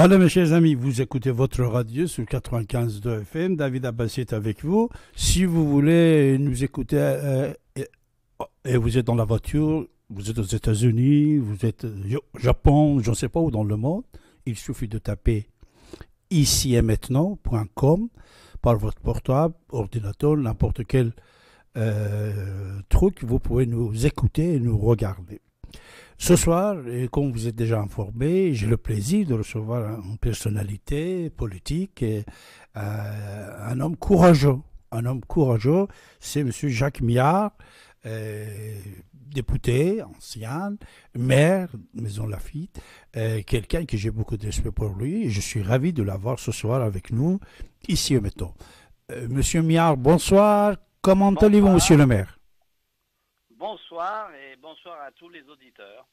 Voilà, mes chers amis, vous écoutez votre radio sur 95 de FM. David Abbas est avec vous. Si vous voulez nous écouter euh, et, et vous êtes dans la voiture, vous êtes aux États-Unis, vous êtes au Japon, je ne sais pas où dans le monde, il suffit de taper ici et maintenant.com par votre portable, ordinateur, n'importe quel euh, truc, vous pouvez nous écouter et nous regarder. Ce soir, comme vous êtes déjà informé, j'ai le plaisir de recevoir une personnalité politique, euh, un homme courageux. Un homme courageux, c'est M. Jacques Miard, euh, député, ancien, maire, Maison Lafitte, euh, quelqu'un que j'ai beaucoup de respect pour lui, et je suis ravi de l'avoir ce soir avec nous, ici au Monsieur Miard, bonsoir. Comment allez-vous, Monsieur le maire? Bonsoir et bonsoir à tous les auditeurs.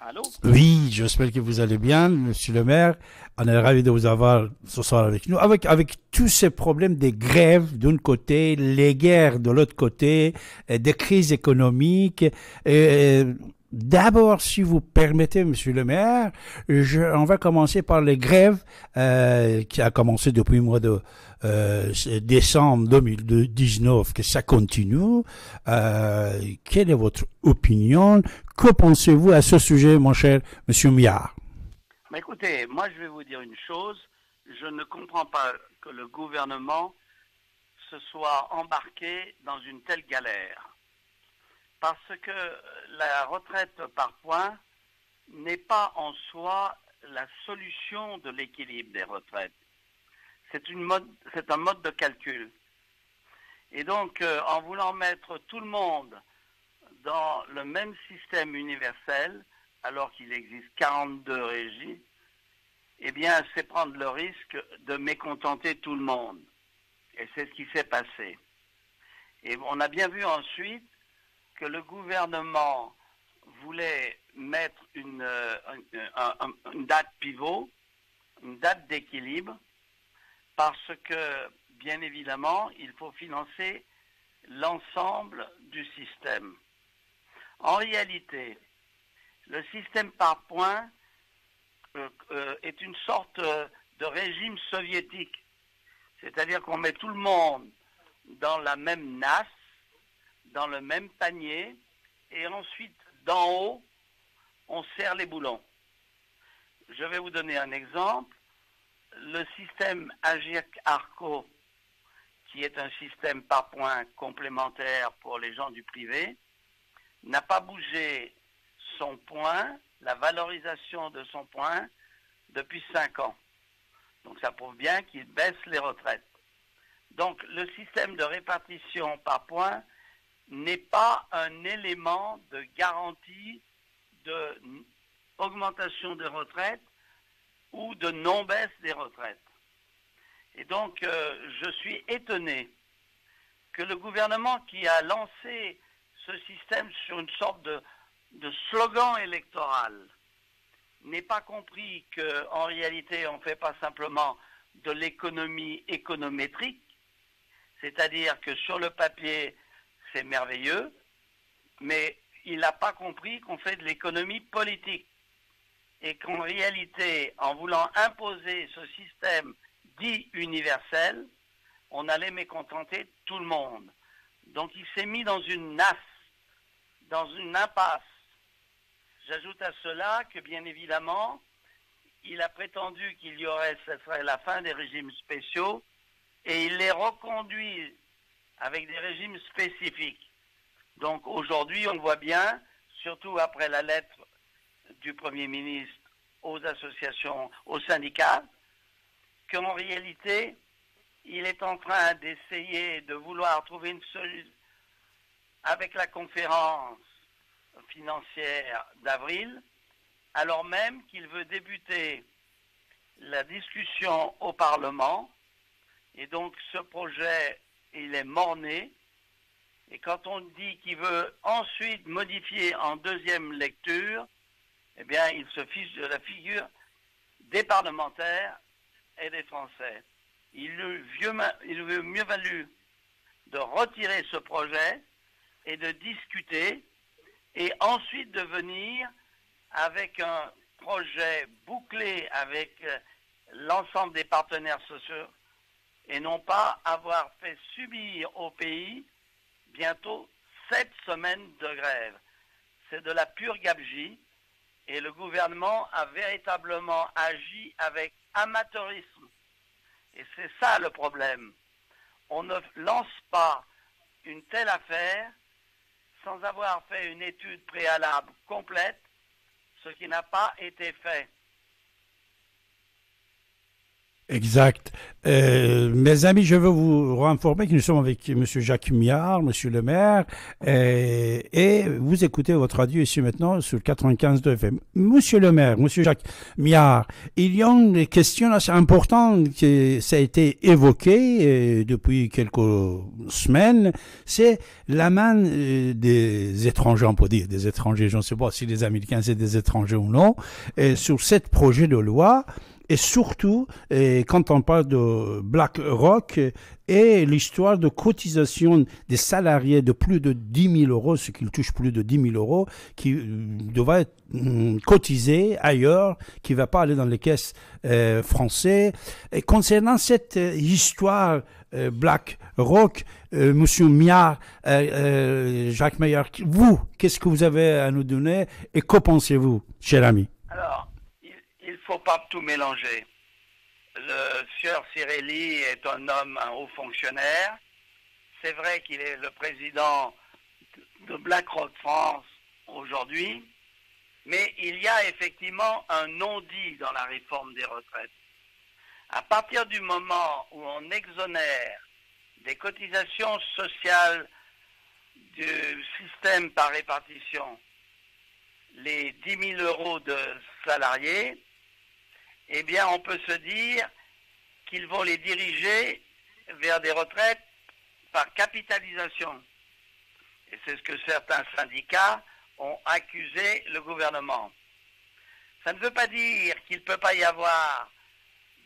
Allô Oui, j'espère que vous allez bien, monsieur le maire. On est ravi de vous avoir ce soir avec nous. Avec, avec tous ces problèmes des grèves d'un côté, les guerres de l'autre côté, des crises économiques. D'abord, si vous permettez, Monsieur le maire, je, on va commencer par les grèves euh, qui a commencé depuis le mois de euh, décembre 2019, que ça continue. Euh, quelle est votre opinion? Que pensez-vous à ce sujet, mon cher Monsieur Miard? Mais Écoutez, moi je vais vous dire une chose. Je ne comprends pas que le gouvernement se soit embarqué dans une telle galère parce que la retraite par points n'est pas en soi la solution de l'équilibre des retraites. C'est un mode de calcul. Et donc, euh, en voulant mettre tout le monde dans le même système universel, alors qu'il existe 42 régies, eh bien, c'est prendre le risque de mécontenter tout le monde. Et c'est ce qui s'est passé. Et on a bien vu ensuite que le gouvernement voulait mettre une, euh, une, date pivot, une date d'équilibre, parce que, bien évidemment, il faut financer l'ensemble du système. En réalité, le système par points euh, euh, est une sorte de régime soviétique, c'est-à-dire qu'on met tout le monde dans la même nasse, dans le même panier et ensuite d'en haut, on serre les boulons. Je vais vous donner un exemple. Le système AGIRC-ARCO, qui est un système par points complémentaire pour les gens du privé, n'a pas bougé son point, la valorisation de son point, depuis 5 ans. Donc ça prouve bien qu'il baisse les retraites. Donc le système de répartition par points n'est pas un élément de garantie de augmentation des retraites ou de non-baisse des retraites. Et donc, euh, je suis étonné que le gouvernement qui a lancé ce système sur une sorte de, de slogan électoral n'ait pas compris qu'en réalité, on ne fait pas simplement de l'économie économétrique, c'est-à-dire que sur le papier, c'est merveilleux, mais il n'a pas compris qu'on fait de l'économie politique et qu'en réalité, en voulant imposer ce système dit universel, on allait mécontenter tout le monde. Donc il s'est mis dans une nasse, dans une impasse. J'ajoute à cela que bien évidemment, il a prétendu qu'il y aurait, ce serait la fin des régimes spéciaux, et il les reconduit avec des régimes spécifiques. Donc aujourd'hui, on voit bien, surtout après la lettre du Premier ministre aux associations, aux syndicats, qu'en réalité, il est en train d'essayer de vouloir trouver une solution avec la conférence financière d'avril, alors même qu'il veut débuter la discussion au Parlement. Et donc ce projet il est mort-né. Et quand on dit qu'il veut ensuite modifier en deuxième lecture, eh bien, il se fiche de la figure des parlementaires et des Français. Il veut mieux valu de retirer ce projet et de discuter et ensuite de venir avec un projet bouclé avec euh, l'ensemble des partenaires sociaux et non pas avoir fait subir au pays bientôt sept semaines de grève. C'est de la pure gabegie et le gouvernement a véritablement agi avec amateurisme. Et c'est ça le problème. On ne lance pas une telle affaire sans avoir fait une étude préalable complète, ce qui n'a pas été fait. Exact. Euh, mes amis, je veux vous informer que nous sommes avec M. Jacques Miard, M. le maire, et, et, vous écoutez votre radio ici maintenant sur le 95 de FM. Monsieur le maire, M. Jacques Miard, il y a une question assez importante qui ça a été évoqué euh, depuis quelques semaines, c'est la main euh, des étrangers, on peut dire des étrangers, je ne sais pas si les Américains c'est des étrangers ou non, et sur ce projet de loi et surtout quand on parle de BlackRock et l'histoire de cotisation des salariés de plus de 10 000 euros, ceux qui touchent plus de 10 000 euros, qui euh, devraient être hum, cotisés ailleurs, qui ne va pas aller dans les caisses euh, françaises. Et concernant cette euh, histoire BlackRock, Monsieur Miard, Jacques Meyer, vous, qu'est-ce que vous avez à nous donner et qu'en pensez-vous, cher ami? Faut pas tout mélanger. Le sieur Cirelli est un homme, un haut fonctionnaire. C'est vrai qu'il est le président de BlackRock France aujourd'hui, mais il y a effectivement un non-dit dans la réforme des retraites. À partir du moment où on exonère des cotisations sociales du système par répartition les 10 000 euros de salariés, eh bien, on peut se dire qu'ils vont les diriger vers des retraites par capitalisation. Et c'est ce que certains syndicats ont accusé le gouvernement. Ça ne veut pas dire qu'il ne peut pas y avoir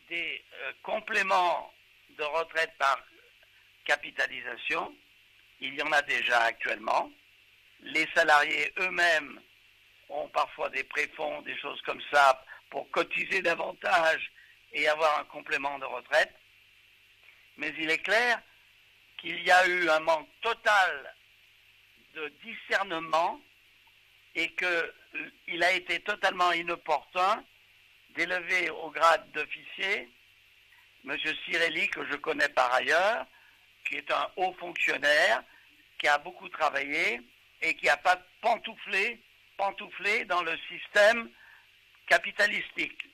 des euh, compléments de retraite par capitalisation. Il y en a déjà actuellement. Les salariés eux-mêmes ont parfois des préfonds, des choses comme ça pour cotiser davantage et avoir un complément de retraite. Mais il est clair qu'il y a eu un manque total de discernement et qu'il a été totalement inopportun d'élever au grade d'officier M. Cirelli, que je connais par ailleurs, qui est un haut fonctionnaire, qui a beaucoup travaillé et qui n'a pas pantouflé, pantouflé dans le système capitalistique.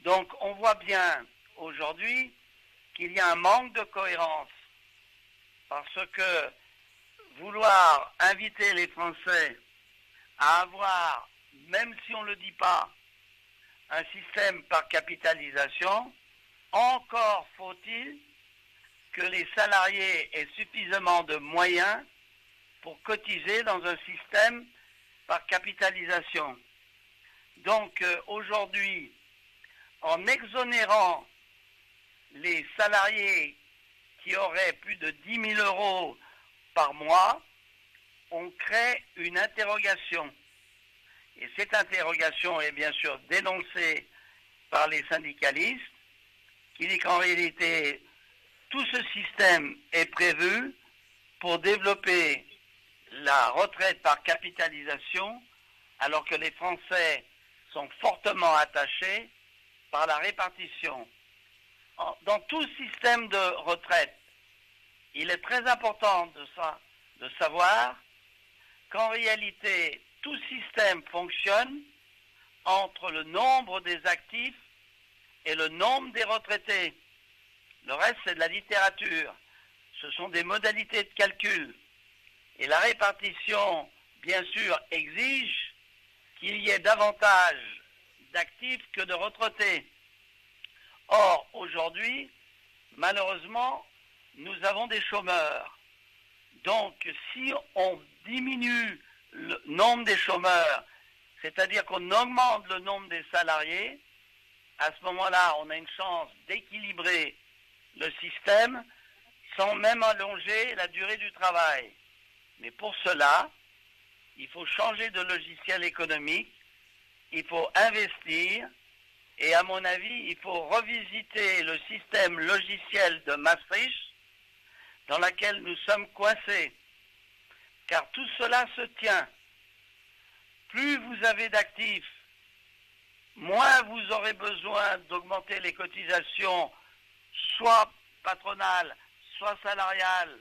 Donc on voit bien aujourd'hui qu'il y a un manque de cohérence parce que vouloir inviter les Français à avoir, même si on ne le dit pas, un système par capitalisation, encore faut-il que les salariés aient suffisamment de moyens pour cotiser dans un système par capitalisation. Donc euh, aujourd'hui, en exonérant les salariés qui auraient plus de 10 000 euros par mois, on crée une interrogation. Et cette interrogation est bien sûr dénoncée par les syndicalistes, qui dit qu'en réalité, tout ce système est prévu pour développer la retraite par capitalisation, alors que les Français sont fortement attachés par la répartition. Dans tout système de retraite, il est très important de, savoir qu'en réalité, tout système fonctionne entre le nombre des actifs et le nombre des retraités. Le reste, c'est de la littérature. Ce sont des modalités de calcul. Et la répartition, bien sûr, exige qu'il y ait davantage d'actifs que de retraités. Or, aujourd'hui, malheureusement, nous avons des chômeurs. Donc, si on diminue le nombre des chômeurs, c'est-à-dire qu'on augmente le nombre des salariés, à ce moment-là, on a une chance d'équilibrer le système sans même allonger la durée du travail. Mais pour cela, il faut changer de logiciel économique il faut investir et à mon avis, il faut revisiter le système logiciel de Maastricht dans lequel nous sommes coincés. Car tout cela se tient. Plus vous avez d'actifs, moins vous aurez besoin d'augmenter les cotisations, soit patronales, soit salariales,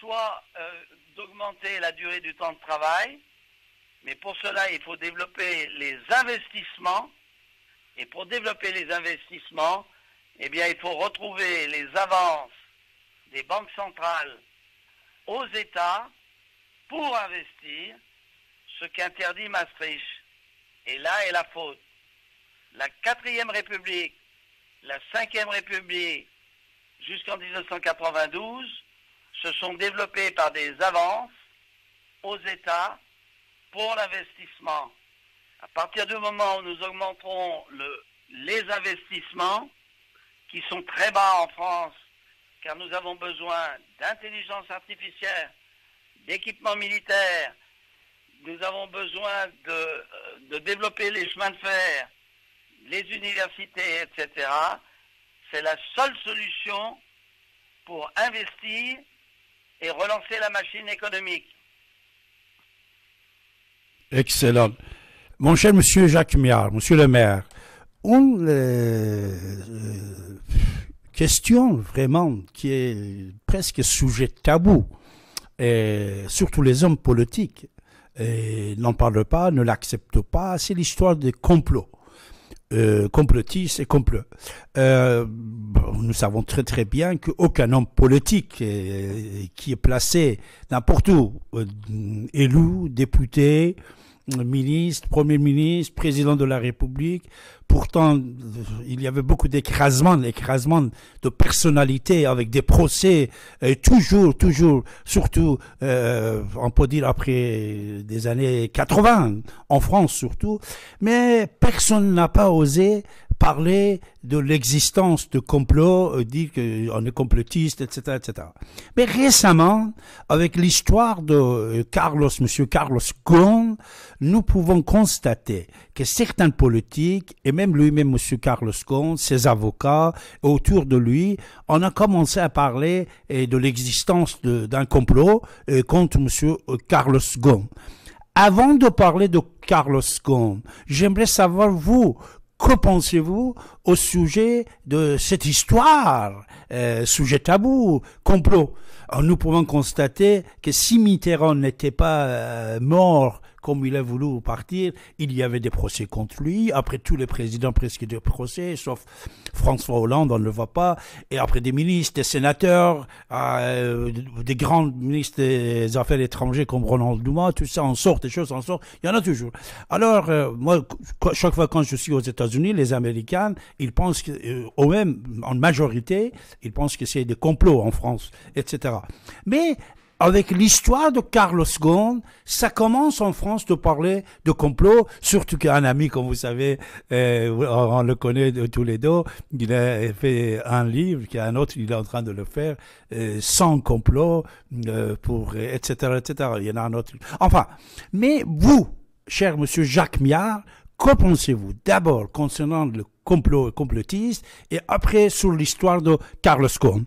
soit euh, d'augmenter la durée du temps de travail. Mais pour cela, il faut développer les investissements. Et pour développer les investissements, eh bien, il faut retrouver les avances des banques centrales aux États pour investir, ce qu'interdit Maastricht. Et là est la faute. La quatrième République, la cinquième République, jusqu'en 1992, se sont développées par des avances aux États pour l'investissement. À partir du moment où nous augmenterons les investissements, qui sont très bas en France, car nous avons besoin d'intelligence artificielle, d'équipements militaires, nous avons besoin de, de, développer les chemins de fer, les universités, etc. C'est la seule solution pour investir et relancer la machine économique. Excellent. Mon cher monsieur Jacques Miard, monsieur le maire, une euh, question vraiment qui est presque sujet tabou, et surtout les hommes politiques n'en parlent pas, ne l'acceptent pas, c'est l'histoire des complots. Euh, complotistes et complots. Euh, nous savons très très bien qu'aucun homme politique qui est placé n'importe où, euh, élu, député, ministre, premier ministre, président de la République. Pourtant, il y avait beaucoup d'écrasements, d'écrasements de personnalités avec des procès, et toujours, toujours, surtout, euh, on peut dire après des années 80, en France surtout, mais personne n'a pas osé parler de l'existence de complots, euh, dire qu'on est complotiste, etc., etc. Mais récemment, avec l'histoire de euh, Carlos, monsieur Carlos Ghosn, nous pouvons constater que certains politiques, et même lui-même, monsieur Carlos Ghosn, ses avocats, autour de lui, on a commencé à parler euh, de l'existence d'un complot contre monsieur Carlos Ghosn. Avant de parler de Carlos Ghosn, j'aimerais savoir, vous, que pensez-vous au sujet de cette histoire, euh, sujet tabou, complot? Nous pouvons constater que si Mitterrand n'était pas euh, mort comme il a voulu partir, il y avait des procès contre lui. Après tous les présidents presque des procès, sauf François Hollande, on ne le voit pas. Et après des ministres, des sénateurs, euh, des grands ministres des Affaires étrangères comme Ronald Dumas, tout ça, on sort des choses, on sort. Il y en a toujours. Alors, euh, moi, chaque fois quand je suis aux États-Unis, les Américains, ils pensent que, euh, au même, en majorité, ils pensent que c'est des complots en France, etc. Mais avec l'histoire de Carlos Ghosn, ça commence en France de parler de complot, surtout qu'un ami, comme vous savez, euh, on le connaît de tous les deux, il a fait un livre, qui un autre, il est en train de le faire, euh, sans complot, euh, pour, etc., etc. Il y en a un autre. Enfin, mais vous, cher monsieur Jacques Miard, que pensez-vous d'abord concernant le complot complotiste et après sur l'histoire de Carlos Ghosn?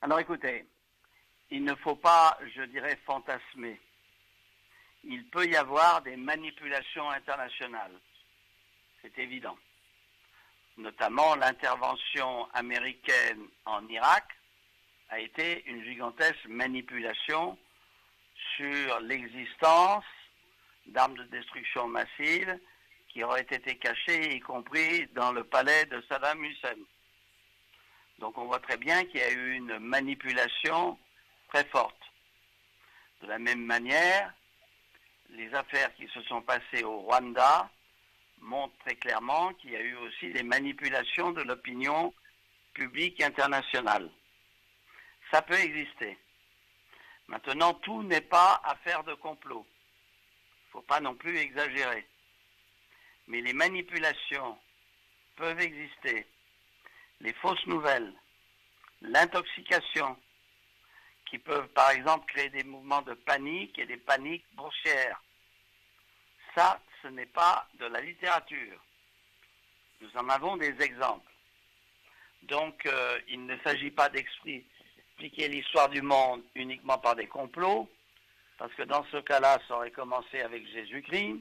Alors écoutez, il ne faut pas, je dirais, fantasmer. Il peut y avoir des manipulations internationales. C'est évident. Notamment l'intervention américaine en Irak a été une gigantesque manipulation sur l'existence d'armes de destruction massive qui auraient été cachées, y compris dans le palais de Saddam Hussein. Donc on voit très bien qu'il y a eu une manipulation très forte. De la même manière, les affaires qui se sont passées au Rwanda montrent très clairement qu'il y a eu aussi des manipulations de l'opinion publique internationale. Ça peut exister. Maintenant, tout n'est pas affaire de complot. Il ne faut pas non plus exagérer. Mais les manipulations peuvent exister. Les fausses nouvelles, l'intoxication, qui peuvent par exemple créer des mouvements de panique et des paniques boursières. Ça, ce n'est pas de la littérature. Nous en avons des exemples. Donc, euh, il ne s'agit pas d'expliquer l'histoire du monde uniquement par des complots, parce que dans ce cas-là, ça aurait commencé avec Jésus-Christ.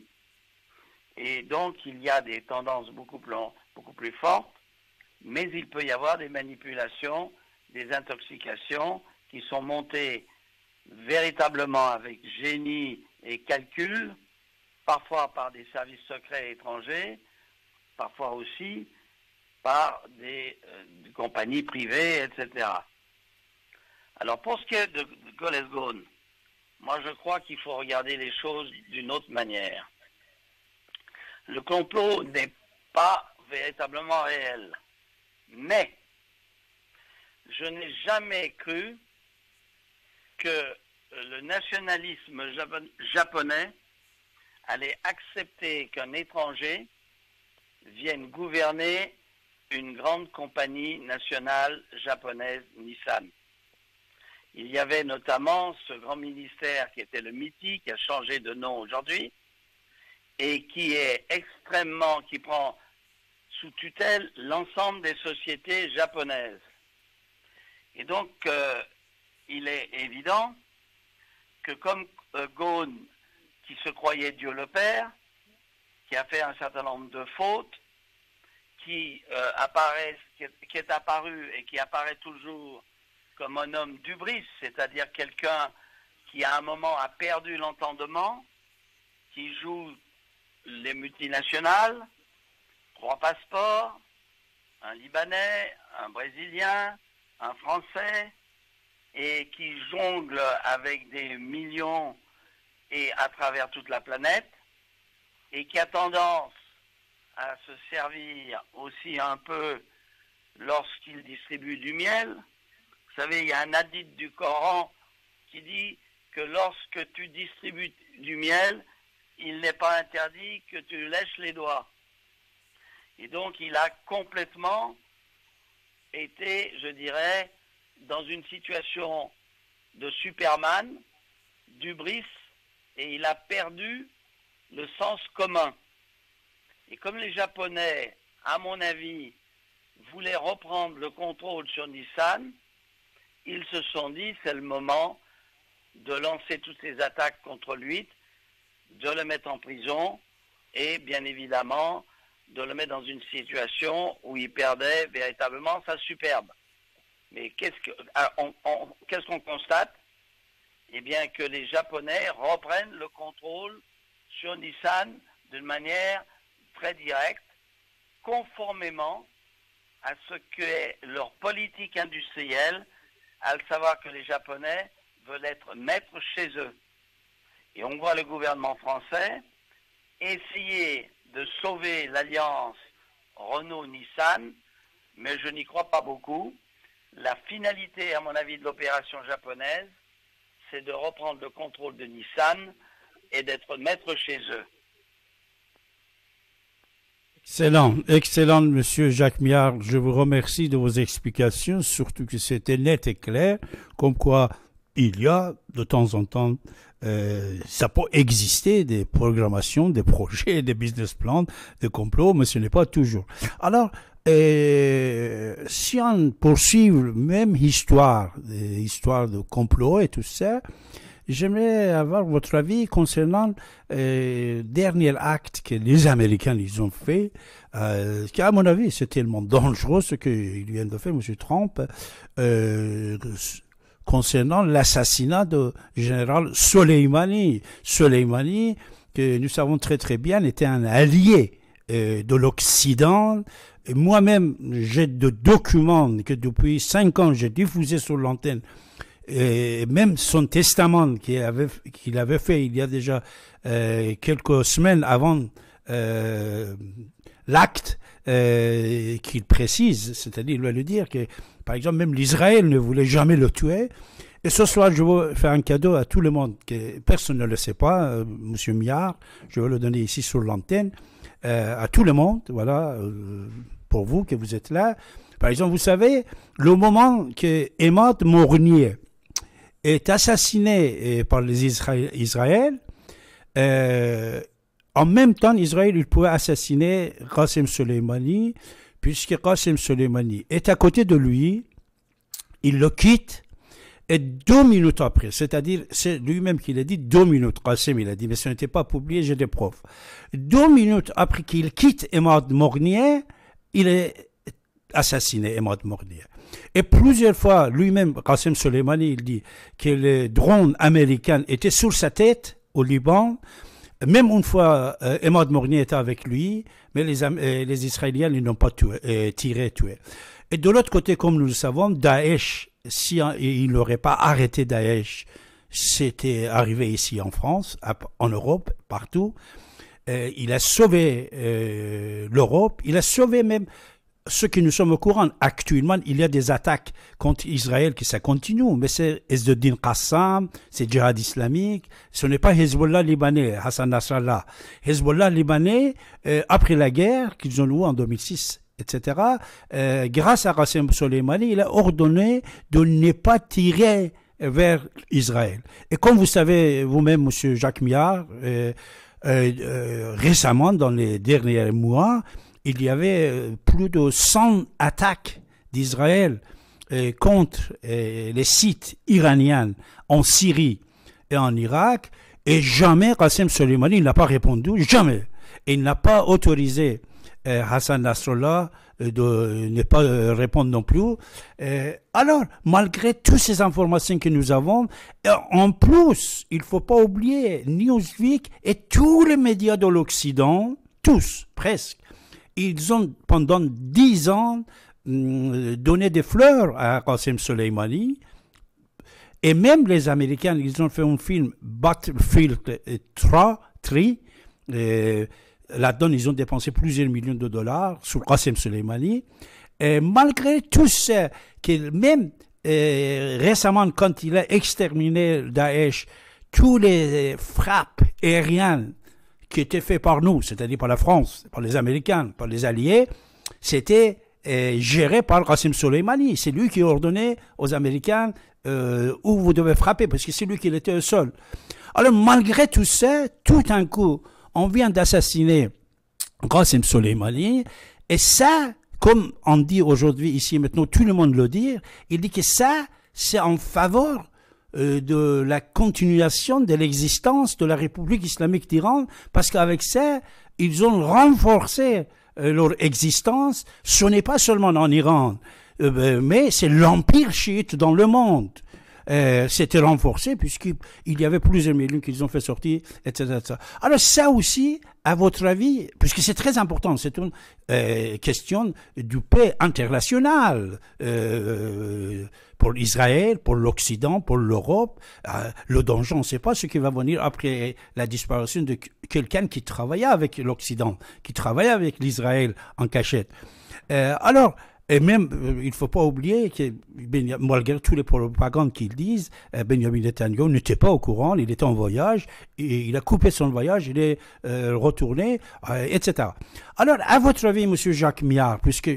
Et donc, il y a des tendances beaucoup plus, beaucoup plus fortes, mais il peut y avoir des manipulations, des intoxications qui sont montées véritablement avec génie et calcul, parfois par des services secrets étrangers, parfois aussi par des, euh, compagnies privées, etc. Alors pour ce qui est de, de moi je crois qu'il faut regarder les choses d'une autre manière. Le complot n'est pas véritablement réel, mais je n'ai jamais cru que le nationalisme japonais allait accepter qu'un étranger vienne gouverner une grande compagnie nationale japonaise, Nissan. Il y avait notamment ce grand ministère qui était le MITI, qui a changé de nom aujourd'hui, et qui est extrêmement, qui prend sous tutelle l'ensemble des sociétés japonaises. Et donc, euh, il est évident que comme euh, qui se croyait Dieu le Père, qui a fait un certain nombre de fautes, qui, euh, apparaît, qui est apparu et qui apparaît toujours comme un homme d'ubris, c'est-à-dire quelqu'un qui à un moment a perdu l'entendement, qui joue les multinationales, trois passeports, un Libanais, un Brésilien, un Français, et qui jongle avec des millions et à travers toute la planète, et qui a tendance à se servir aussi un peu lorsqu'il distribue du miel. Vous savez, il y a un hadith du Coran qui dit que lorsque tu distribues du miel, il n'est pas interdit que tu lèches les doigts. Et donc il a complètement été, je dirais, dans une situation de Superman, d'ubris, et il a perdu le sens commun. Et comme les Japonais, à mon avis, voulaient reprendre le contrôle sur Nissan, ils se sont dit c'est le moment de lancer toutes ces attaques contre lui, de le mettre en prison et bien évidemment de le mettre dans une situation où il perdait véritablement sa superbe. Mais qu'est-ce ah, qu'on constate? Eh bien que les Japonais reprennent le contrôle sur Nissan d'une manière très directe, conformément à ce qu'est leur politique industrielle, à savoir que les Japonais veulent être maîtres chez eux. Et on voit le gouvernement français essayer de sauver l'alliance Renault-Nissan, mais je n'y crois pas beaucoup. La finalité, à mon avis, de l'opération japonaise, c'est de reprendre le contrôle de Nissan et d'être maître chez eux. Excellent, excellent, monsieur Jacques Miard. Je vous remercie de vos explications, surtout que c'était net et clair, comme quoi il y a de temps en temps, euh, ça peut exister des programmations, des projets, des business plans, des complots, mais ce n'est pas toujours. Alors, euh, si on poursuit même histoire, histoire de complots et tout ça, j'aimerais avoir votre avis concernant euh, dernier acte que les Américains ils ont fait, euh, qui à mon avis c'est tellement dangereux ce qu'ils viennent de faire, M. Trump, euh, concernant l'assassinat du général Soleimani. Soleimani, que nous savons très très bien, était un allié de l'Occident, moi-même, j'ai de documents que depuis cinq ans, j'ai diffusé sur l'antenne. Et même son testament qu'il avait, avait fait il y a déjà euh, quelques semaines avant euh, l'acte euh, qu'il précise, c'est-à-dire il va lui dire que, par exemple, même l'Israël ne voulait jamais le tuer. Et ce soir, je veux faire un cadeau à tout le monde, que personne ne le sait pas, euh, Monsieur Miard, je vais le donner ici sur l'antenne. Euh, à tout le monde, voilà, euh, pour vous que vous êtes là. Par exemple, vous savez, le moment que Emad Mournier est assassiné euh, par les Israël, en même temps, Israël, il pouvait assassiner Qasem Soleimani, puisque Qasem Soleimani est à côté de lui, il le quitte, et deux minutes après, c'est-à-dire, c'est lui-même qui l'a dit, deux minutes, Qasem il a dit, mais ce n'était pas publié, j'ai des preuves. Deux minutes après qu'il quitte Emad Mornier, il est assassiné, Emad Mornier. Et plusieurs fois, lui-même, Qasem Soleimani, il dit que les drones américains étaient sur sa tête au Liban, même une fois, euh, Emad Mornier était avec lui, mais les, euh, Israéliens ils n'ont pas tué, euh, tiré, tué. Et de l'autre côté, comme nous le savons, Daesh, si il n'aurait pas arrêté Daesh, c'était arrivé ici en France, en Europe, partout. il a sauvé l'Europe, il a sauvé même ce que nous sommes au courant, actuellement, il y a des attaques contre Israël qui ça continue, mais c'est Ezzeddin Qassam, c'est Djihad islamique, ce n'est pas Hezbollah libanais, Hassan Nasrallah. Hezbollah libanais, euh, après la guerre qu'ils ont eu en 2006, etc., euh, grâce à Qasem Soleimani, il a ordonné de ne pas tirer vers Israël. Et comme vous savez vous-même, Monsieur Jacques Miard, euh, récemment, dans les derniers mois, il y avait euh, plus de 100 attaques d'Israël euh, contre euh, les sites iraniens en Syrie et en Irak, et jamais Qasem Soleimani n'a pas répondu, jamais. il n'a pas autorisé Hassan Nasrallah de ne pas répondre non plus. alors, malgré toutes ces informations que nous avons, en plus, il faut pas oublier Newsweek et tous les médias de l'Occident, tous, presque, ils ont pendant dix ans hum, donné des fleurs à Qasem Soleimani. Et même les Américains, ils ont fait un film Battlefield 3, 3 là-dedans, ils ont dépensé plusieurs millions de dollars sur Qasem Soleimani. Et malgré tout ça, même euh, récemment, quand il a exterminé Daesh, tous les frappes aériennes qui était fait par nous, c'est-à-dire par la France, par les Américains, par les Alliés, c'était euh, géré par Qasem Soleimani. C'est lui qui ordonnait aux Américains euh, où vous devez frapper, parce que c'est lui qui était seul. Alors malgré tout ça, tout un coup, on vient d'assassiner Qasem Soleimani, et ça, comme on dit aujourd'hui ici maintenant, tout le monde le dit, il dit que ça, c'est en faveur euh, de la continuation de l'existence de la République islamique d'Iran, parce qu'avec ça, ils ont renforcé euh, leur existence. Ce n'est pas seulement en Iran, euh, mais c'est l'empire chiite dans le monde. Euh, c'était renforcé puisqu'il y avait plusieurs millions qu'ils ont fait sortir, etc., Alors ça aussi, à votre avis, puisque c'est très important, c'est une question du paix international. Euh, pour Israël, pour l'Occident, pour l'Europe. Euh, le danger, on ne sait pas ce qui va venir après la disparition de quelqu'un qui travaillait avec l'Occident, qui travaillait avec l'Israël en cachette. Euh, alors, et même, euh, il ne faut pas oublier que, malgré tous les propagandes qu'ils disent, euh, Benjamin Netanyahu n'était pas au courant, il était en voyage, il a coupé son voyage, il est euh, retourné, etc. Alors, à votre avis, Monsieur Jacques Miard, puisque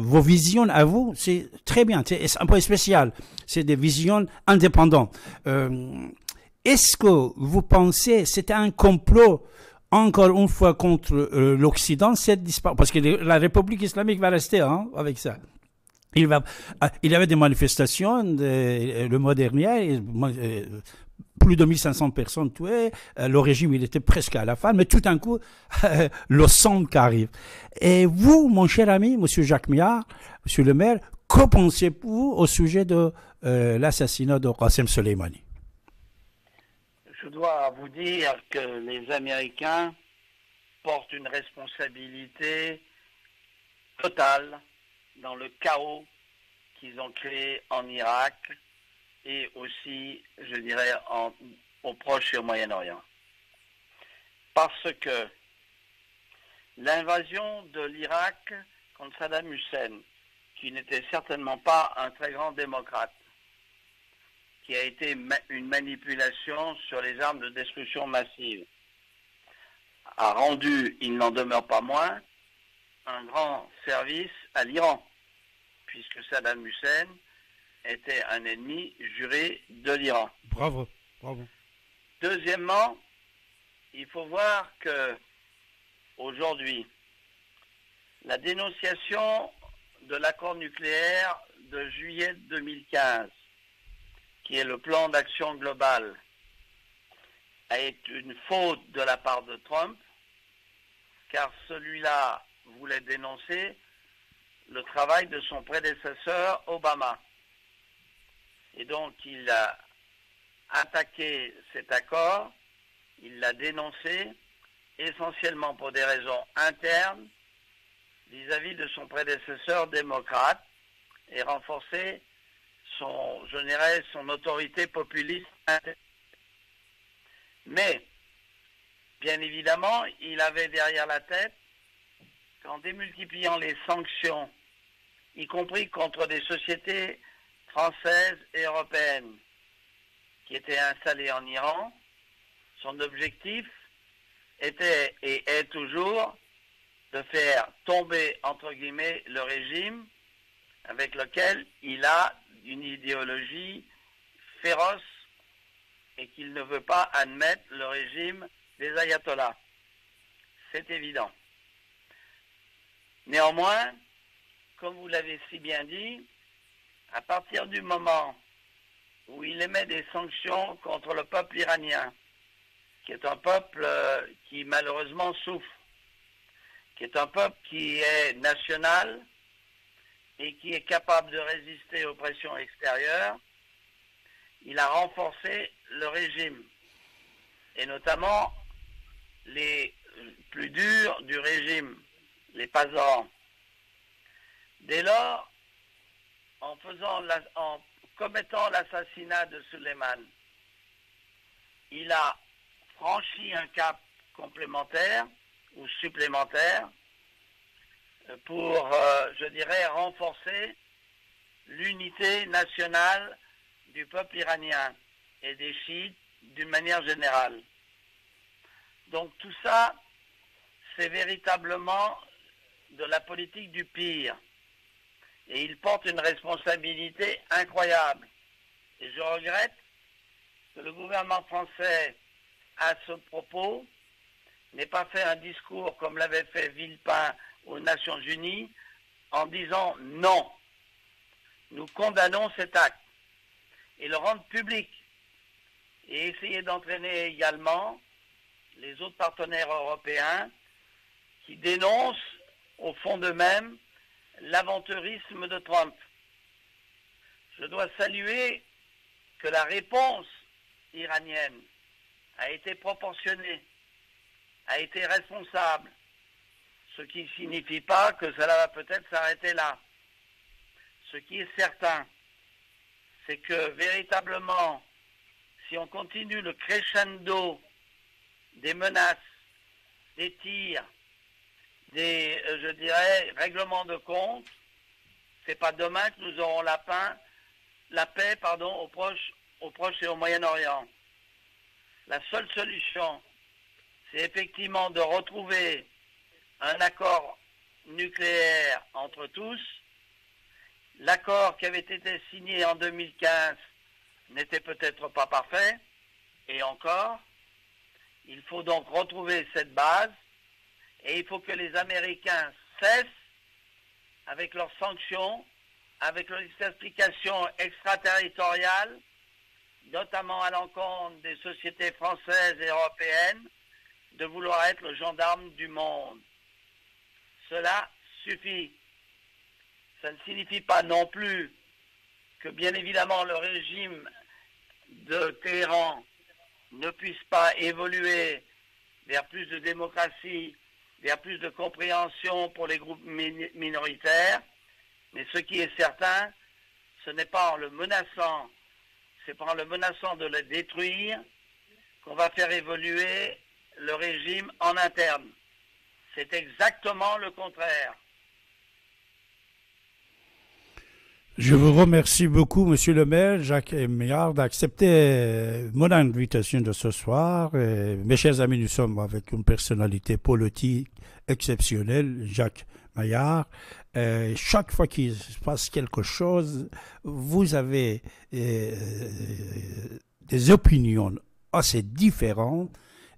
vos visions à vous, c'est très bien, c'est un peu spécial, c'est des visions indépendantes. Est-ce que vous pensez c'était un complot encore une fois contre euh, l'Occident, c'est disparu. Parce que la République islamique va rester hein, avec ça. Il, va, ah, il y avait des manifestations euh, le mois dernier, euh, plus de 1500 personnes tuées, le régime il était presque à la fin, mais tout d'un coup, le sang qui arrive. Et vous, mon cher ami, monsieur Jacques Miard, monsieur le maire, que pensez-vous au sujet de l'assassinat de Qassem Soleimani? Je dois vous dire que les Américains portent une responsabilité totale dans le chaos qu'ils ont créé en Irak et aussi, je dirais, au Proche et au Moyen-Orient. Parce que l'invasion de l'Irak contre Saddam Hussein, qui n'était certainement pas un très grand démocrate, qui a été une manipulation sur les armes de destruction massive, a rendu, il n'en demeure pas moins, un grand service à l'Iran, puisque Saddam Hussein était un ennemi juré de l'Iran. Bravo, bravo. Deuxièmement, il faut voir que aujourd'hui, la dénonciation de l'accord nucléaire de juillet 2015, qui est le plan d'action global, est une faute de la part de Trump, car celui-là voulait dénoncer le travail de son prédécesseur Obama. Et donc il a attaqué cet accord, il l'a dénoncé essentiellement pour des raisons internes vis-à-vis de son prédécesseur démocrate et renforcer son, je son autorité populiste. Mais, bien évidemment, il avait derrière la tête qu'en démultipliant les sanctions, y compris contre des sociétés françaises et européennes qui étaient installées en Iran, son objectif était et est toujours de faire tomber, entre guillemets, le régime avec lequel il a une idéologie féroce et qu'il ne veut pas admettre le régime des ayatollahs. C'est évident. Néanmoins, comme vous l'avez si bien dit, à partir du moment où il émet des sanctions contre le peuple iranien, qui est un peuple euh, qui malheureusement souffre, qui est un peuple qui est national et qui est capable de résister aux pressions extérieures, il a renforcé le régime, et notamment les plus durs du régime, les Pazans. Dès lors, en, en commettant l'assassinat de Suleiman, il a franchi un cap complémentaire ou supplémentaire pour, euh, je dirais, renforcer l'unité nationale du peuple iranien et des chiites d'une manière générale. Donc tout ça, c'est véritablement de la politique du pire. Et il porte une responsabilité incroyable. Et je regrette que le gouvernement français, à ce propos, n'ait pas fait un discours comme l'avait fait Villepin aux Nations Unies en disant non, nous condamnons cet acte et le rendre public et essayer d'entraîner également les autres partenaires européens qui dénoncent au fond d'eux-mêmes l'aventurisme de Trump. Je dois saluer que la réponse iranienne a été proportionnée, a été responsable, ce qui ne signifie pas que cela va peut-être s'arrêter là. Ce qui est certain, c'est que véritablement, si on continue le crescendo des menaces, des tirs, des, euh, je dirais, règlements de compte, c'est pas demain que nous aurons la, paix, la paix au Proche et au Moyen-Orient. La seule solution, c'est effectivement de retrouver un accord nucléaire entre tous. L'accord qui avait été signé en 2015 n'était peut-être pas parfait, et encore, il faut donc retrouver cette base, et il faut que les Américains cessent avec leurs sanctions, avec leurs explications extraterritoriales, notamment à l'encontre des sociétés françaises et européennes, de vouloir être le gendarme du monde. Cela suffit. Ça ne signifie pas non plus que bien évidemment le régime de Téhéran ne puisse pas évoluer vers plus de démocratie, vers plus de compréhension pour les groupes minoritaires. Mais ce qui est certain, ce n'est pas en le menaçant, c'est pas en le menaçant de le détruire qu'on va faire évoluer le régime en interne. C'est exactement le contraire. Je vous remercie beaucoup, Monsieur le maire, Jacques Meillard, d'accepter euh, mon invitation de ce soir. mes chers amis, nous sommes avec une personnalité politique exceptionnelle, Jacques Maillard. chaque fois qu'il se passe quelque chose, vous avez euh, des opinions assez différentes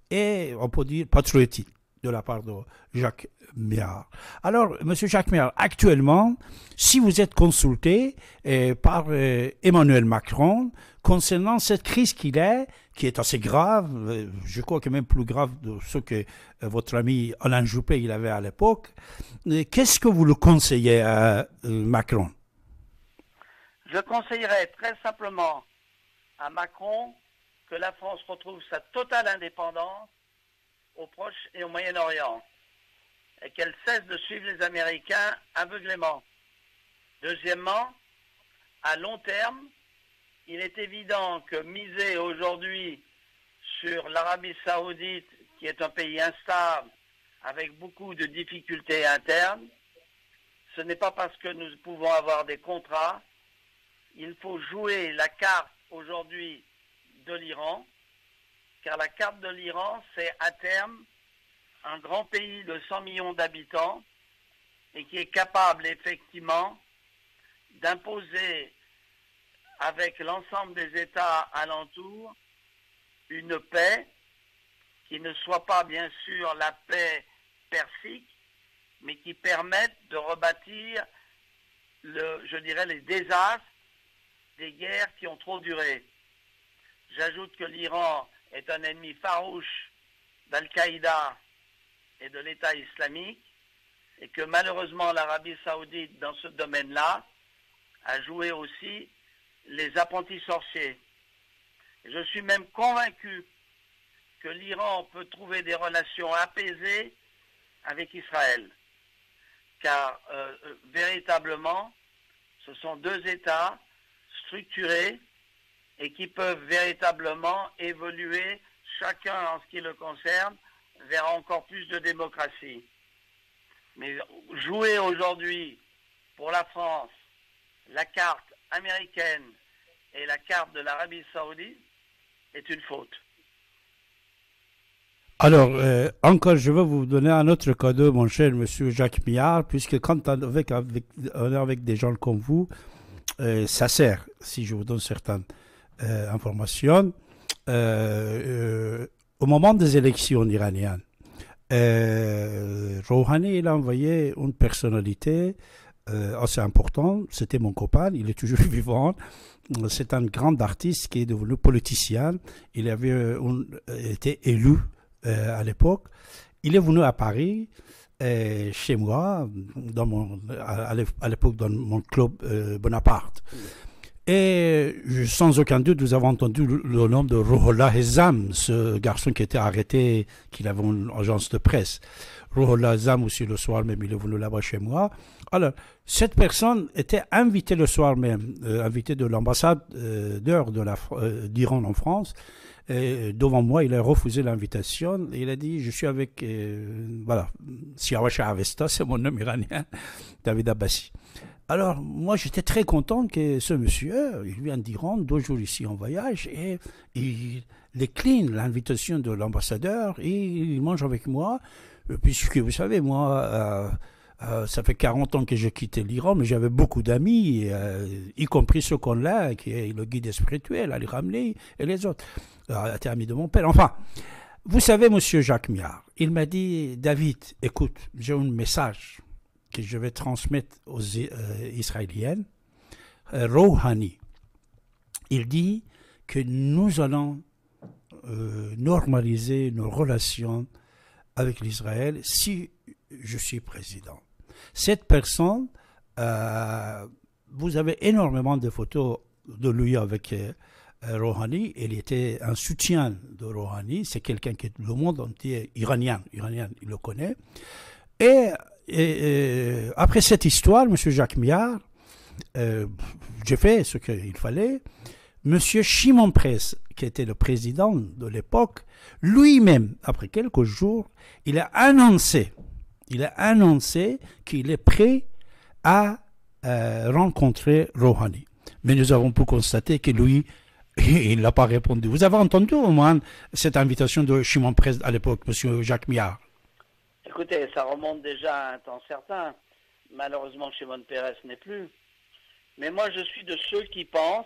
et on peut dire patriotique de la part de Jacques Méard. Alors, Monsieur Jacques Méard, actuellement, si vous êtes consulté euh, par euh, Emmanuel Macron concernant cette crise qu'il est, qui est assez grave, euh, je crois que même plus grave de ce que votre ami Alain Juppé il avait à l'époque, qu'est-ce que vous le conseillez à Macron? Je conseillerais très simplement à Macron que la France retrouve sa totale indépendance au Proche et au Moyen-Orient et qu'elle cesse de suivre les Américains aveuglément. Deuxièmement, à long terme, il est évident que miser aujourd'hui sur l'Arabie saoudite, qui est un pays instable, avec beaucoup de difficultés internes, ce n'est pas parce que nous pouvons avoir des contrats. Il faut jouer la carte aujourd'hui de l'Iran, car la carte de l'Iran, c'est à terme un grand pays de 100 millions d'habitants et qui est capable effectivement d'imposer avec l'ensemble des États alentours une paix qui ne soit pas bien sûr la paix persique, mais qui permette de rebâtir, je dirais, les désastres des guerres qui ont trop duré. J'ajoute que l'Iran est un ennemi farouche d'Al-Qaïda et de l'État islamique, et que malheureusement l'Arabie saoudite, dans ce domaine-là, a joué aussi les apprentis sorciers. Je suis même convaincu que l'Iran peut trouver des relations apaisées avec Israël, car euh, euh, véritablement, ce sont deux États structurés et qui peuvent véritablement évoluer, chacun en ce qui le concerne, vers encore plus de démocratie. Mais jouer aujourd'hui pour la France la carte américaine et la carte de l'Arabie saoudite est une faute. Alors, euh, encore, je vais vous donner un autre cadeau, mon cher monsieur Jacques Millard, puisque quand on, est avec des gens comme vous, euh, ça sert, si je vous donne certaines euh, informations. au moment des élections iraniennes, Rouhani il a envoyé une personnalité assez importante, c'était mon copain, il est toujours vivant, c'est un grand artiste qui est devenu politicien. Il avait été élu à l'époque. Il est venu à Paris, chez moi, dans mon, à l'époque dans mon club Bonaparte. Et sans aucun doute, nous avons entendu le nom de Ruhollah Hezam, ce garçon qui était arrêté, qui avait une agence de presse. Ruhollah Hezam aussi le soir même, il est venu là-bas chez moi. Alors, cette personne était invitée le soir même, euh, invitée de l'ambassade euh, euh, d'Iran en France. Et devant moi, il a refusé l'invitation. Il a dit, je suis avec, euh, voilà, Siawasha Avesta, c'est mon nom iranien, David Abbasi. Alors, moi, j'étais très content que ce monsieur, il vient d'Iran, deux jours ici en voyage, et il décline l'invitation de l'ambassadeur, et il mange avec moi, puisque, vous savez, moi, euh, euh, ça fait 40 ans que j'ai quitté l'Iran, mais j'avais beaucoup d'amis, euh, y compris ce qu'on-là, qui est le guide spirituel, Ali Ramli, et les autres, était ami de mon père. Enfin, vous savez, monsieur Jacques Miard, il m'a dit, David, écoute, j'ai un message que je vais transmettre aux euh, Israéliennes, euh, Rouhani. Il dit que nous allons euh, normaliser nos relations avec l'Israël si je suis président. Cette personne, vous avez énormément de photos de lui avec Rouhani. Il était un soutien de Rouhani. C'est quelqu'un qui est le monde entier iranien, iranien, il le connaît. Et et, après cette histoire, M. Jacques Miard, euh, j'ai fait ce qu'il fallait. M. Shimon Press, qui était le président de l'époque, lui-même, après quelques jours, il a annoncé, il a annoncé qu'il est prêt à euh, rencontrer Rouhani. Mais nous avons pu constater que lui, il n'a pas répondu. Vous avez entendu au moins cette invitation de Shimon Press à l'époque, M. Jacques Miard? Écoutez, ça remonte déjà à un temps certain. Malheureusement, Shimon Peres n'est plus. Mais moi, je suis de ceux qui pensent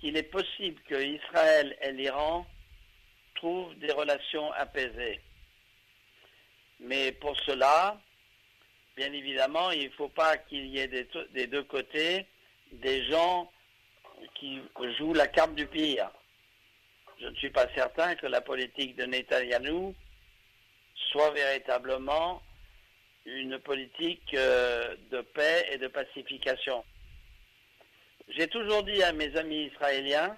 qu'il est possible que Israël et l'Iran trouve des relations apaisées. Mais pour cela, bien évidemment, il ne faut pas qu'il y ait des, deux côtés des gens qui jouent la carte du pire. Je ne suis pas certain que la politique de Netanyahu soit véritablement une politique euh, de paix et de pacification. J'ai toujours dit à mes amis israéliens,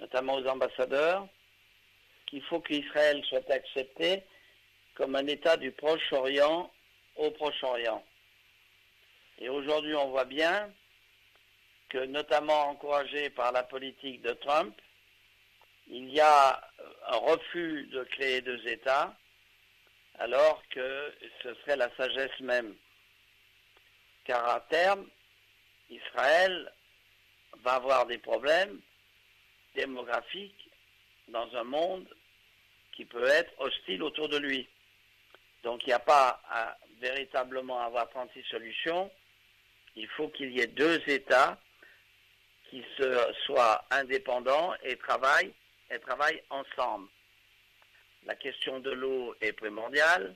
notamment aux ambassadeurs, qu'il faut qu'Israël soit accepté comme un État du Proche-Orient au Proche-Orient. Et aujourd'hui, on voit bien que, notamment encouragé par la politique de Trump, il y a un refus de créer deux États, alors que ce serait la sagesse même. Car à terme, Israël va avoir des problèmes démographiques dans un monde qui peut être hostile autour de lui. Donc il n'y a pas à véritablement avoir 36 solutions. Il faut qu'il y ait deux États qui soient indépendants et travaillent, et travaillent ensemble. La question de l'eau est primordiale,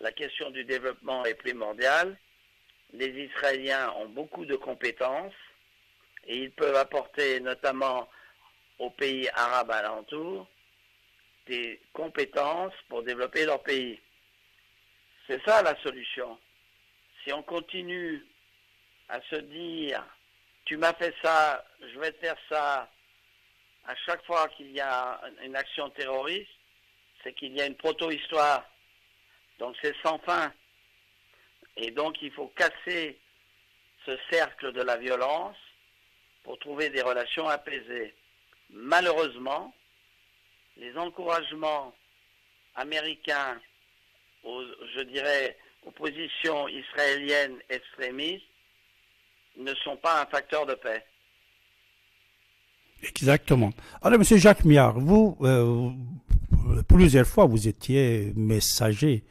la question du développement est primordiale. Les Israéliens ont beaucoup de compétences et ils peuvent apporter notamment aux pays arabes alentours des compétences pour développer leur pays. C'est ça la solution. Si on continue à se dire, tu m'as fait ça, je vais te faire ça, à chaque fois qu'il y a une action terroriste, c'est qu'il y a une proto-histoire. Donc c'est sans fin. Et donc il faut casser ce cercle de la violence pour trouver des relations apaisées. Malheureusement, les encouragements américains aux, je dirais, aux positions israéliennes extrémistes ne sont pas un facteur de paix. Exactement. Alors, M. Jacques Miard, vous, euh, plusieurs fois, vous étiez messager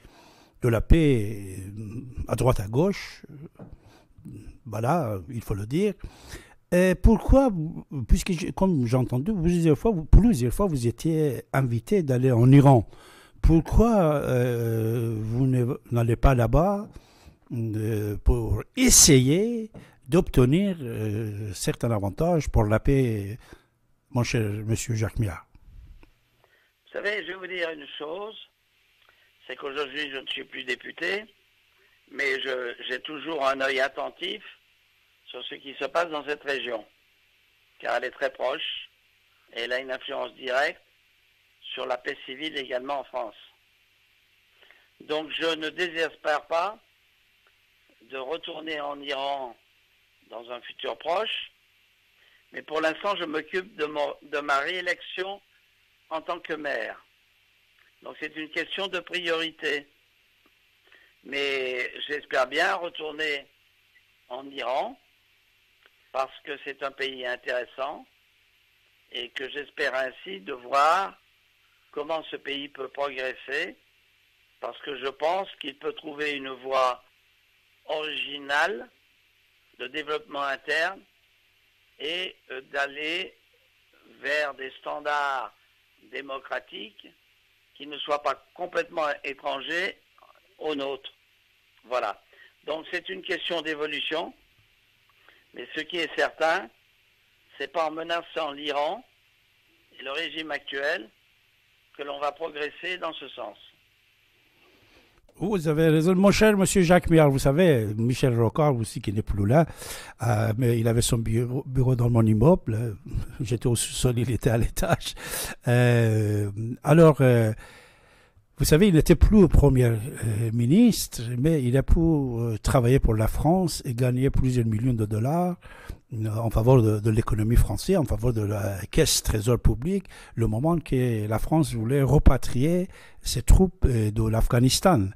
de la paix à droite à gauche. Voilà, il faut le dire. Et pourquoi, puisque comme j'ai entendu, plusieurs fois, plusieurs fois, vous étiez invité d'aller en Iran. Pourquoi euh, vous n'allez pas là-bas euh, pour essayer d'obtenir euh, certains avantages pour la paix, mon cher monsieur Jacques Mia Vous savez, je vais vous dire une chose, c'est qu'aujourd'hui je ne suis plus député, mais j'ai toujours un œil attentif sur ce qui se passe dans cette région, car elle est très proche et elle a une influence directe sur la paix civile également en France. Donc je ne désespère pas de retourner en Iran dans un futur proche, mais pour l'instant je m'occupe de, de ma réélection en tant que maire. Donc c'est une question de priorité. Mais j'espère bien retourner en Iran parce que c'est un pays intéressant et que j'espère ainsi de voir comment ce pays peut progresser, parce que je pense qu'il peut trouver une voie originale de développement interne et euh, d'aller vers des standards démocratiques qui ne soient pas complètement étrangers aux nôtres. Voilà. Donc c'est une question d'évolution, mais ce qui est certain, c'est pas en menaçant l'Iran et le régime actuel que l'on va progresser dans ce sens. Vous avez raison. Mon cher monsieur Jacques Miard, vous savez, Michel Rocard aussi qui n'est plus là, euh, mais il avait son bureau, dans mon immeuble. J'étais au sous-sol, il était à l'étage. Euh, alors, euh, vous savez, il n'était plus Premier ministre, mais il a pu travailler pour la France et gagner plusieurs millions de dollars en faveur de, l'économie française, en faveur de la caisse trésor public, le moment que la France voulait repatrier ses troupes euh, de l'Afghanistan.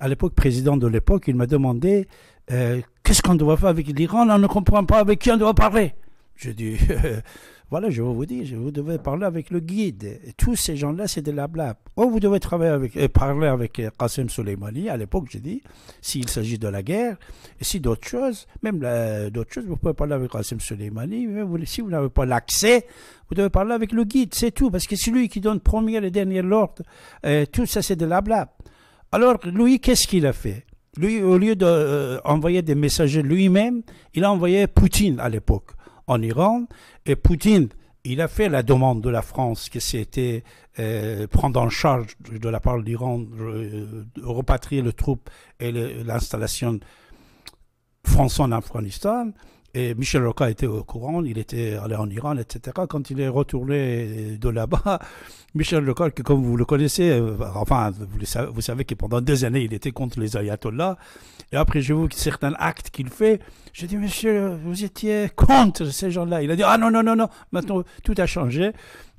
À l'époque, président de l'époque, il m'a demandé euh, qu'est-ce qu'on doit faire avec l'Iran, on ne comprend pas avec qui on doit parler. Je dis, voilà, je vous dire, vous devez parler avec le guide. tous ces gens-là, c'est de la blague. Oh, vous devez travailler avec, et parler avec Qasem Soleimani. À l'époque, j'ai dit, s'il s'agit de la guerre, et si d'autres choses, même d'autres choses, vous pouvez parler avec Qasem Soleimani. Mais si vous n'avez pas l'accès, vous devez parler avec le guide, c'est tout. Parce que c'est lui qui donne premier et dernier l'ordre. tout ça, c'est de la blague. Alors, lui, qu'est-ce qu'il a fait? Lui, au lieu d'envoyer des messagers lui-même, il a envoyé Poutine à l'époque en Iran. Et Poutine, il a fait la demande de la France que c'était euh, prendre en charge de la part de l'Iran, euh, repatrier les troupes et l'installation française en Afghanistan. Et Michel Rocca était au courant, il était allé en Iran, etc. Quand il est retourné de là-bas, Michel Rocca, comme vous le connaissez, euh, enfin, vous, savez, que pendant des années, il était contre les ayatollahs. Et après, je vois certains actes qu'il fait. Je dis, monsieur, vous étiez contre ces gens-là. Il a dit, ah non, non, non, non, maintenant, tout a changé.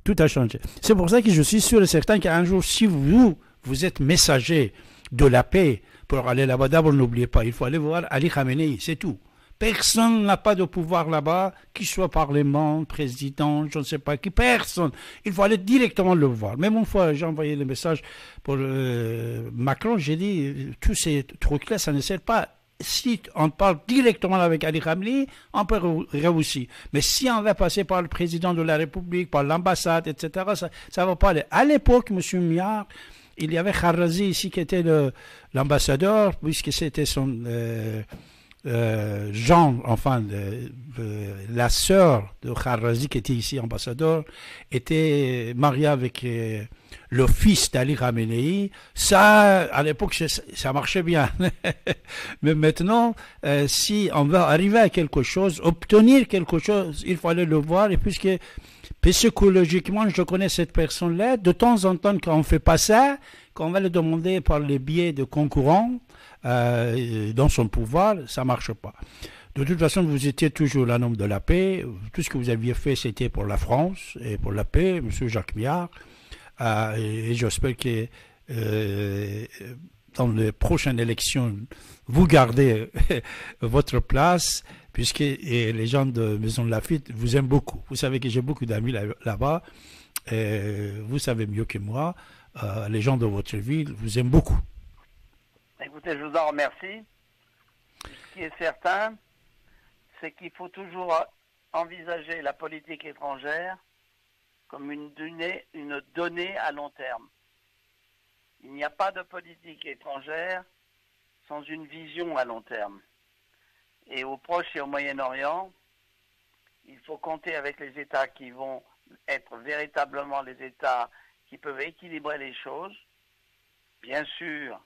Tout a changé. C'est pour ça que je suis sûr et certain qu'un jour, si vous, vous êtes messager de la paix pour aller là-bas, d'abord, n'oubliez pas, il faut aller voir Ali Khamenei, c'est tout. Personne n'a pas de pouvoir là-bas, qu'il soit parlement, président, je ne sais pas qui, personne. Il faut aller directement le voir. Même une fois, j'ai envoyé le message pour euh, Macron, j'ai dit, tous ces trucs-là, ça ne sert pas. Si on parle directement avec Ali Khamli, on peut réussir. Mais si on va passer par le président de la République, par l'ambassade, etc., ça ne va pas aller. À l'époque, M. Miard, il y avait Kharrazi ici qui était l'ambassadeur, puisque c'était son... Euh, euh, Jean, enfin, la sœur de Kharrazi, qui était ici ambassadeur, était mariée avec euh, le fils d'Ali Khamenei. Ça, à l'époque, ça marchait bien. Mais maintenant, euh, si on veut arriver à quelque chose, obtenir quelque chose, il aller le voir. Et puisque psychologiquement, je connais cette personne-là, de temps en temps, quand on fait pas ça, quand on va le demander par les biais de concurrents, euh, dans son pouvoir, ça ne marche pas. De toute façon, vous étiez toujours l'homme de la paix. Tout ce que vous aviez fait, c'était pour la France et pour la paix, M. Jacques Miard. Euh, et, j'espère que euh, dans les prochaines élections, vous gardez votre place, puisque les gens de Maison de Lafitte vous aiment beaucoup. Vous savez que j'ai beaucoup d'amis là-bas. vous savez mieux que moi, les gens de votre ville vous aiment beaucoup. Écoutez, je vous en remercie. Ce qui est certain, c'est qu'il faut toujours envisager la politique étrangère comme une donnée, à long terme. Il n'y a pas de politique étrangère sans une vision à long terme. Et au Proche et au Moyen-Orient, il faut compter avec les États qui vont être véritablement les États qui peuvent équilibrer les choses. Bien sûr,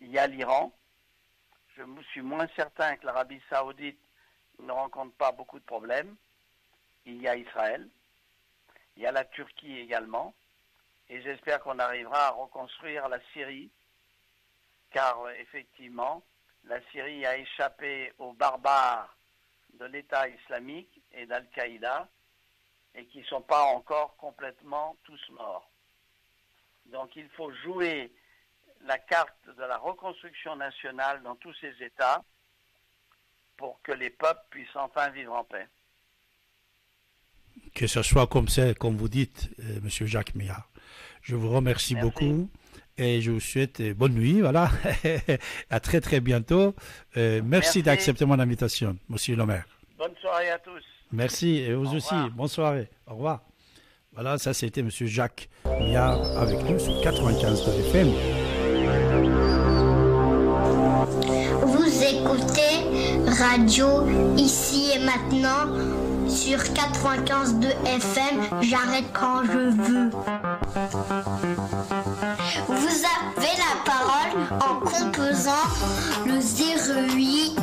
il y a l'Iran. Je suis moins certain que l'Arabie saoudite ne rencontre pas beaucoup de problèmes. Il y a Israël. Il y a la Turquie également. Et j'espère qu'on arrivera à reconstruire la Syrie, car euh, effectivement, la Syrie a échappé aux barbares de l'État islamique et d'Al-Qaïda, et qui ne sont pas encore complètement tous morts. Donc il faut jouer la carte de la reconstruction nationale dans tous ces États pour que les peuples puissent enfin vivre en paix. Que ce soit comme ça, comme vous dites, euh, Monsieur Jacques Millard. Je vous remercie beaucoup et je vous souhaite euh, bonne nuit. Voilà. à très très bientôt. Euh, merci, d'accepter mon invitation, Monsieur le maire. Bonne soirée à tous. Merci et vous aussi. Bonne soirée. Au revoir. Voilà, ça c'était Monsieur Jacques Millard avec nous sur 95 de FM. Radio ici et maintenant sur 95.2 FM. J'arrête quand je veux. Vous avez la parole en composant le 08